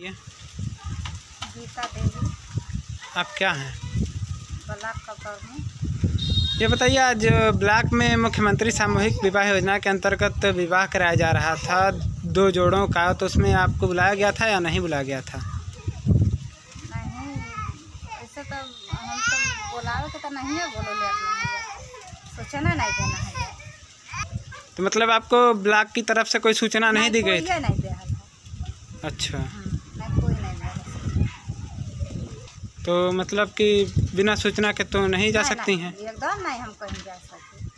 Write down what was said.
ये। गीता देवी। आप क्या हैं? ब्लॉक ये बताइए आज ब्लॉक में मुख्यमंत्री सामूहिक विवाह योजना के अंतर्गत विवाह कराया जा रहा था। दो जोड़ों का तो उसमें आपको बुलाया गया था या नहीं बुलाया गया था? नहीं ऐसे तो हम तो बोलावे के तो नहीं है बोलो सोचना नहीं देना है। तो मतलब आपको ब्लॉक की तरफ़ से कोई सूचना नहीं दी गई थी? नहीं अच्छा तो मतलब कि बिना सूचना के तो नहीं जा सकती हैं एकदम नहीं हम कहीं जा सकते